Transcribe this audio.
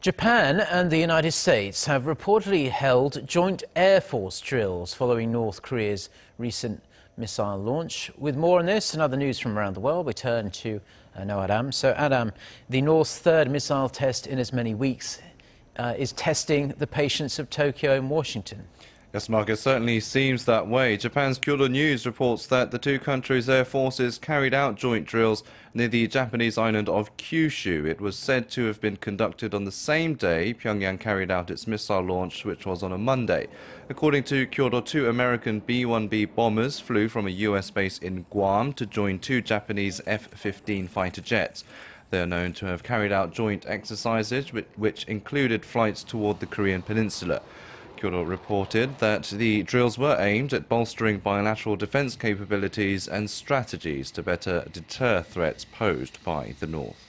Japan and the United States have reportedly held joint Air Force drills following North Korea's recent missile launch. With more on this and other news from around the world, we turn to uh, Aram. So, Aram, the North's third missile test in as many weeks uh, is testing the patience of Tokyo and Washington. Yes, Mark, it certainly seems that way. Japan's Kyodo News reports that the two countries' air forces carried out joint drills near the Japanese island of Kyushu. It was said to have been conducted on the same day Pyongyang carried out its missile launch, which was on a Monday. According to Kyodo, two American B-1B bombers flew from a U.S. base in Guam to join two Japanese F-15 fighter jets. They are known to have carried out joint exercises, which included flights toward the Korean peninsula. Kyodo reported that the drills were aimed at bolstering bilateral defense capabilities and strategies to better deter threats posed by the North.